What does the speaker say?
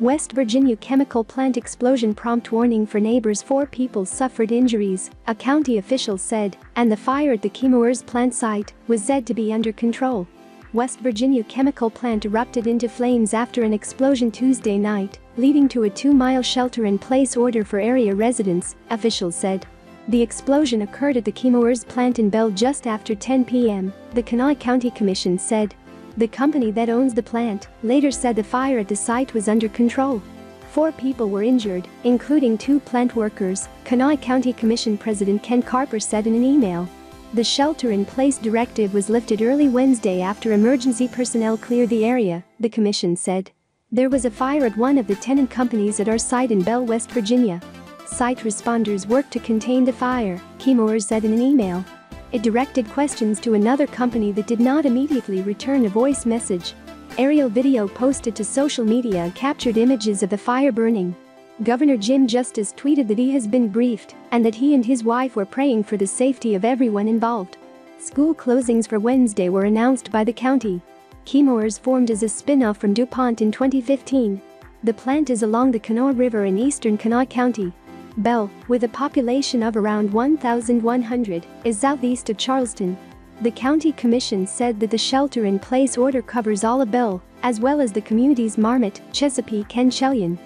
West Virginia chemical plant explosion prompt warning for neighbors four people suffered injuries, a county official said, and the fire at the Chemours plant site was said to be under control. West Virginia chemical plant erupted into flames after an explosion Tuesday night, leading to a two-mile shelter-in-place order for area residents, officials said. The explosion occurred at the Chemours plant in Belle just after 10 p.m., the Kanawha County Commission said. The company that owns the plant later said the fire at the site was under control. Four people were injured, including two plant workers, Kanawha County Commission President Kent Carper said in an email. The shelter-in-place directive was lifted early Wednesday after emergency personnel cleared the area, the commission said. There was a fire at one of the tenant companies at our site in Belle, West Virginia. Site responders worked to contain the fire, Chemours said in an email. It directed questions to another company that did not immediately return a voice message. Aerial video posted to social media captured images of the fire burning. Governor Jim Justice tweeted that he has been briefed and that he and his wife were praying for the safety of everyone involved. School closings for Wednesday were announced by the county. Chemours formed as a spin-off from DuPont in 2015. The plant is along the Kanawha River in eastern Kanawha County. Belle, with a population of around 1,100, is southeast of Charleston. The county commission said that the shelter-in-place order covers all of Belle, as well as the communities Marmet, Chesapeake and Chelyan.